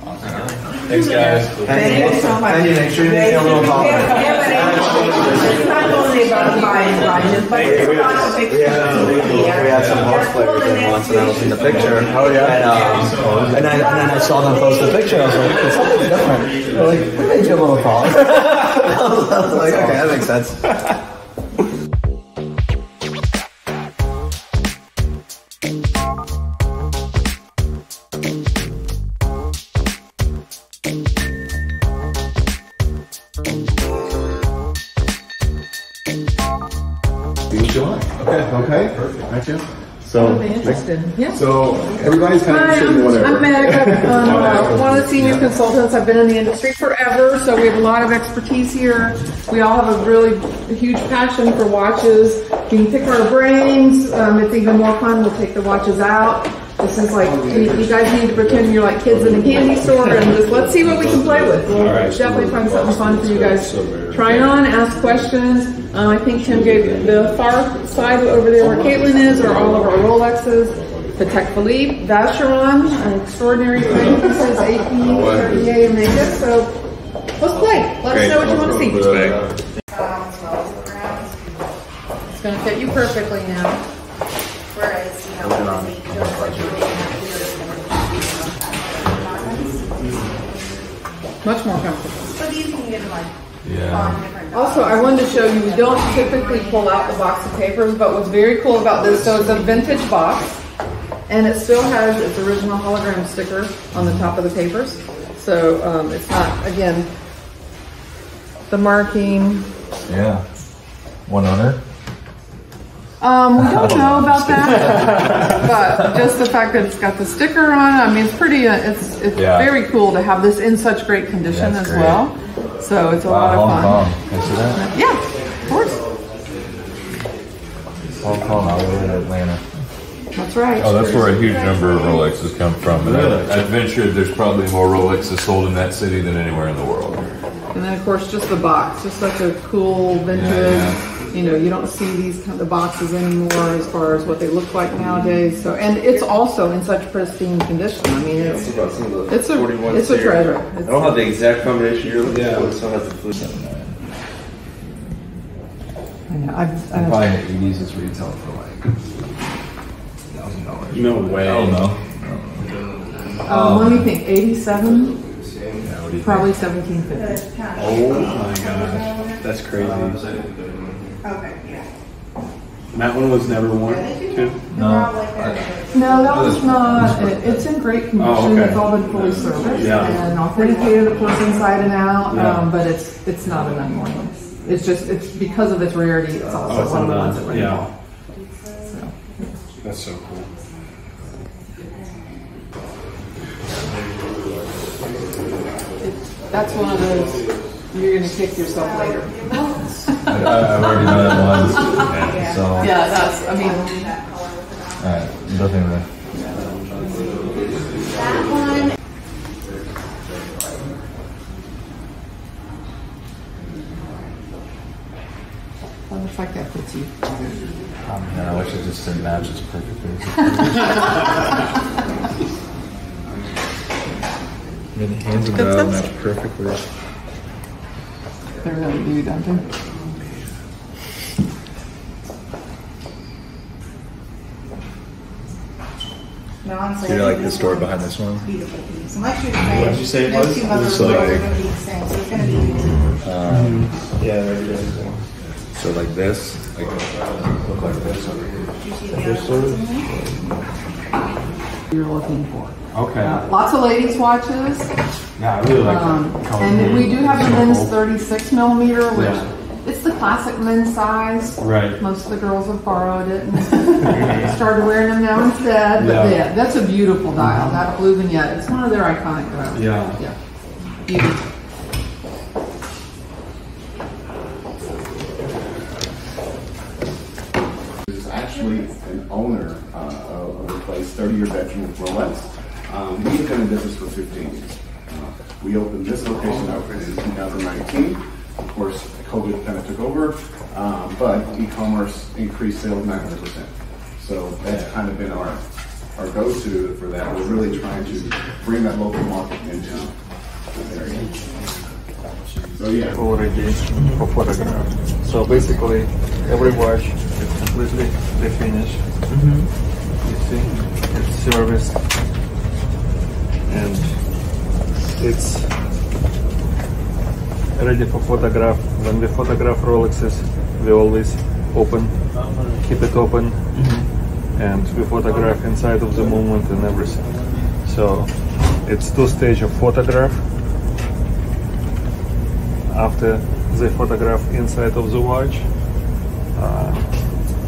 Thanks, guys. Thank you so much. Thank you, Nick. Sure you didn't a little bummed. It's not only about buying watches, but it's about the We had, we, we had some horse players in once, and I was in the picture. Oh yeah. And, um, and, then, and then I saw them post the picture. I was like, it's something different. They're like, we made you a little call. I was like, okay, that makes sense. Okay. Perfect. Thank you. So, Be interested, yeah. so everybody's kind of Hi, interested in I'm, whatever. I'm Meg. I'm uh, one of the senior consultants. I've been in the industry forever, so we have a lot of expertise here. We all have a really huge passion for watches. We can pick our brains. Um, it's even more fun. We'll take the watches out. This is like, you, you guys need to pretend you're like kids in a candy store and just let's see what we can play with. We'll definitely find something fun for you guys. Try on, ask questions. Uh, I think Tim gave the far side over there where Caitlin is are all of our Rolexes. Patek Philippe, Vacheron, an extraordinary timepieces, AP, 30A, and Vegas. So let's play. Let us know what you want to see. It's going to fit you perfectly now. Whereas, you know, we don't know what you're looking at here is gonna be Much more comfortable. So these can get like Yeah. on. Also, I wanted to show you, we don't typically pull out the box of papers, but what's very cool about this, so it's a vintage box, and it still has its original hologram sticker on the top of the papers. So um, it's not, again, the marking. Yeah. One owner. Um, we don't know about that, but just the fact that it's got the sticker on it, I mean, it's pretty, uh, it's, it's Yeah. very cool to have this in such great condition That's as great. well. So it's a lot of Hong fun. Kong. Can you see that? Yeah, of course, Hong Kong all the way to Atlanta. that's right. Oh, that's where a huge number of Rolexes come from. And I, I ventured there's probably more Rolexes sold in that city than anywhere in the world. And then of course just the box, just such a cool vintage. Yeah, You know, you don't see these kind of boxes anymore as far as what they look like nowadays. So, and it's also in such pristine condition. I mean, it's About some it's a it's a here. treasure. I don't have the exact combination you're looking for. This one has the flute. yeah, I've, I'm I've, buying the 80s is retail for like thousand dollars. No way. Oh no. um, let me think. Eighty-seven, Yeah, what do you probably seventeen fifty. Oh my gosh, that's crazy. Okay, yeah. That one was never worn too. No. No, that was not. It, it's in great condition. Oh, okay. It's all been fully serviced Yeah. and authenticated, of course, inside and out. Yeah. Um, but it's it's not an unworn one. It's just it's because of its rarity. It's also Oh, it's one of the the- ones that we're yeah. So. That's so cool. That's one of those you're gonna kick yourself later. I, I- I've already done it once. So, Yeah, that's. I mean, alright, nothing there. what the fuck that puts you? Oh man, I wish it just didn't match as perfectly. I mean, the hands and dial match perfectly. They really do, don't they? No, I'm So you like the story behind this one? Beautiful piece. Unless you're saying. did you say it was? It's like- gonna be the same, so it's gonna be unique. Yeah, there it is. So like this, like look like this over here. Do you see the other ones in there? You're looking for. Okay. Uh, lots of ladies' watches. Yeah, I really like Um, that. color. and we do have the So men's 36 millimeter, which Yeah. It's the classic men's size. Right. Most of the girls have borrowed it and started wearing them now instead. But Yeah. yeah, that's a beautiful dial. That blue vignette. It's one of their iconic dials. Yeah. Yeah. Beauty. is actually an owner uh, of the place, 30-year veteran with Rolex. Um, we've been in business for 15 years. Uh, we opened this location up in 2019. Of course, COVID kind of took over, um, but e-commerce increased sales 900%. So that's kind of been our our go-to for that. We're really trying to bring that local market into this area. So yeah, for photograph. So basically, every watch is completely refinished. You see, it's serviced and it's ready for photograph. When we photograph Rolexes, we always open, keep it open, mm-hmm. and we photograph inside of the movement and everything. So it's two stage of photograph after they photograph inside of the watch, uh,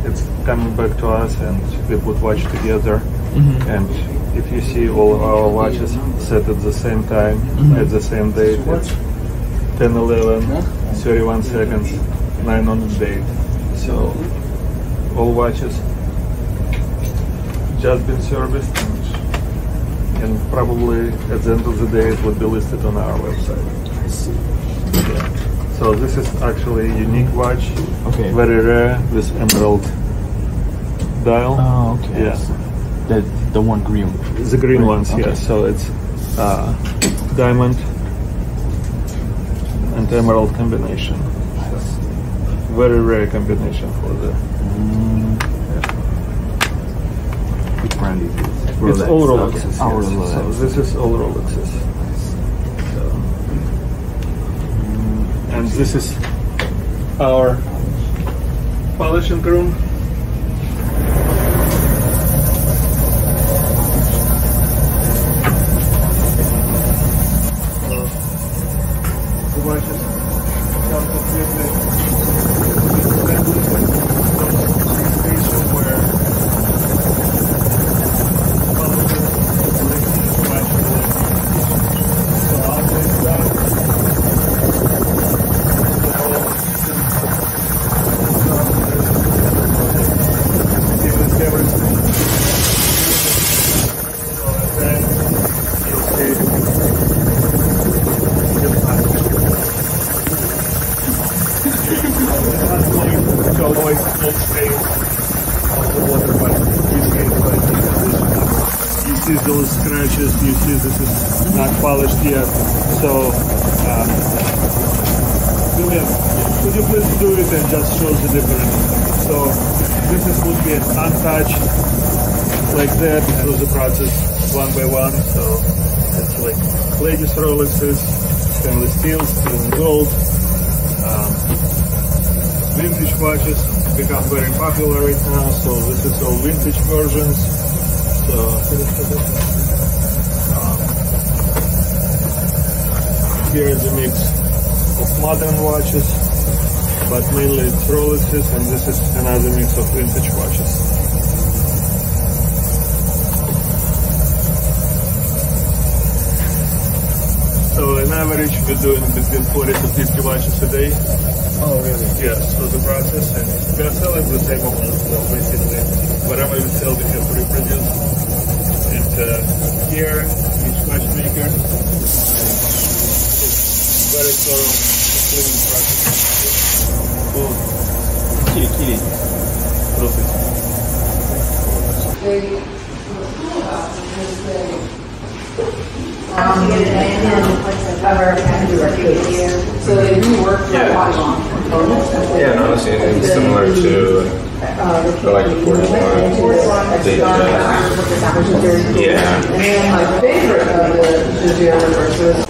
it's coming back to us and we put watch together. Mm-hmm. And if you see all of our watches set at the same time, mm-hmm. at the same date, 10, 11, 31 seconds, 9 on the date. So all watches just been serviced and, and probably at the end of the day it would be listed on our website. I see. Yeah. So this is actually a unique watch. Okay. Very rare this emerald dial. Oh, okay. Yeah. The the one green. The green Right, ones, okay. yes. So it's uh, diamond and emerald combination. Very rare combination for the. Mm. Which brand is it? It's all Rolexes. Okay. All yes. Rolex. So this is all Rolexes. So, and this is our polishing room. The watches come completely station where Cowboy smoke stains on the water, but you see it right in condition. You see those scratches, you see this is not polished yet. So, uh, Julian, could you please do it and just show the difference? So, this is would be untouched like that through the process one by one. So, it's like latest Rolexes, stainless steel, steel and gold. Um, vintage watches become very popular right now, so this is all vintage versions. Um, here is a mix of modern watches, but mainly it's Rolexes, and this is another mix of vintage watches. So on average, we're doing between 40 to 50 watches a day. Oh, really? Yes, for the process, and we are selling the same amount. So basically, whatever we sell, we have to reproduce. And uh, here, each watchmaker, it's very thorough cleaning process. Kili, kili. So they rework for a lot long. Yeah, and honestly, it's similar to uh, for like the 41. They just, yeah. And then my favorite of the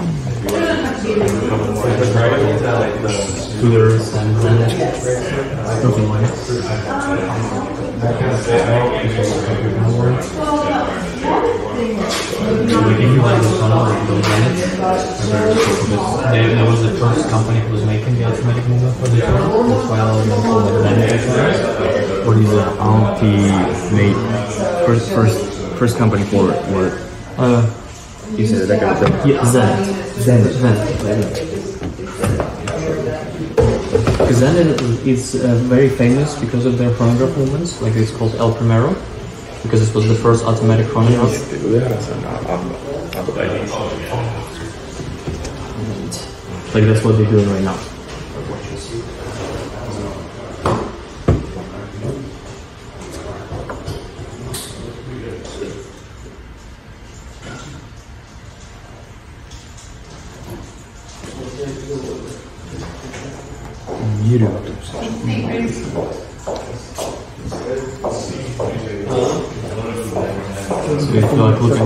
Javier numbers was and nothing like They, that was the first company who was making the automatic movement for the tour. That's why love them called it Zen. What is the ultimate first first first company for what? Uh, You said like a yeah, Zen. Zen. Zen. Zen is uh, very famous because of their chronograph movements. Like it's called El Primero, because this was the first automatic chronograph. Like that's what we're doing right now. Мире. So if you're like looking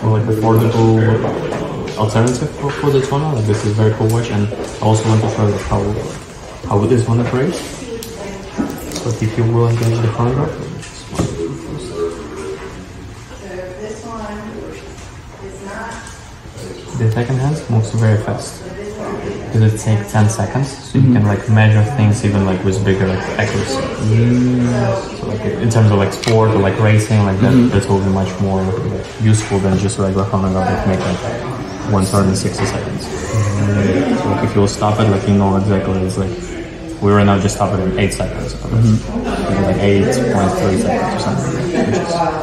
for like affordable alternative for, for the toner, like this is very cool watch and I also want to show like how how this one operates. So if you will engage the chronograph. The second hand moves very fast. Because it take 10 seconds, so you can like measure things even like with bigger like, accuracy. Mm. So like in terms of like sport or like racing, like that, mm-hmm. that will be much more useful than just regular chronograph that make like one turn in 60 seconds. Mm-hmm. So like if you will stop it, like you know exactly, it's like we were now just stopping in 8 seconds. Maybe like 8.3 seconds or something. Which is.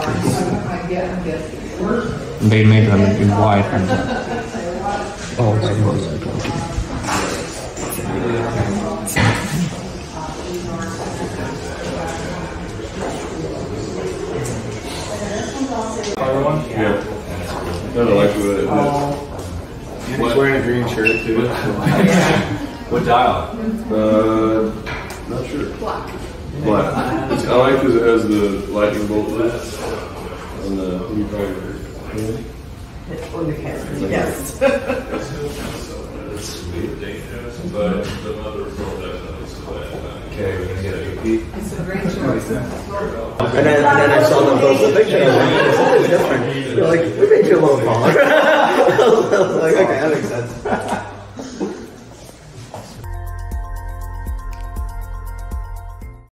They made them in white and Oh, that was like, okay. Yeah. No, I like the He's wearing a green shirt too. What dial? Uh, not sure. Black. Black. I like because it has the lightning bolt on the what do you call it? It's on the camera, yes. Uh, okay, we're gonna get a repeat. And then, and then I saw them post the picture. I was like, something's different. They're like, we made you a little taller. I was like, okay, that makes sense.